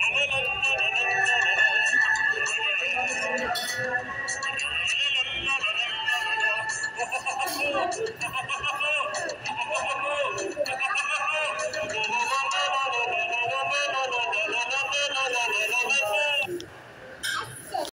Ha ha ha!